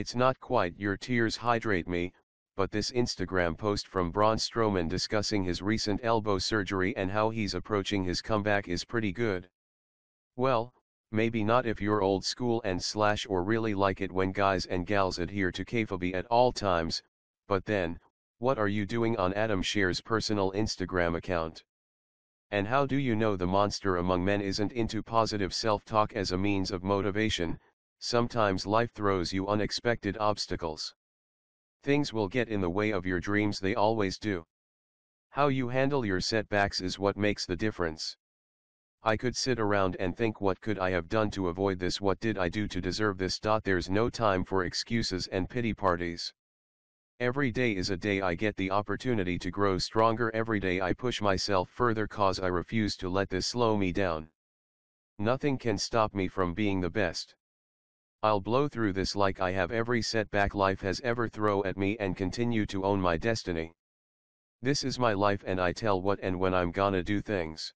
It's not quite your tears hydrate me, but this Instagram post from Braun Strowman discussing his recent elbow surgery and how he's approaching his comeback is pretty good. Well, maybe not if you're old school and slash or really like it when guys and gals adhere to kayfabe at all times, but then, what are you doing on Adam Scherr's personal Instagram account? And how do you know the monster among men isn't into positive self-talk as a means of motivation, sometimes life throws you unexpected obstacles. Things will get in the way of your dreams they always do. How you handle your setbacks is what makes the difference. I could sit around and think what could I have done to avoid this what did I do to deserve this. There's no time for excuses and pity parties. Every day is a day I get the opportunity to grow stronger every day I push myself further cause I refuse to let this slow me down. Nothing can stop me from being the best. I'll blow through this like I have every setback life has ever throw at me and continue to own my destiny. This is my life and I tell what and when I'm gonna do things.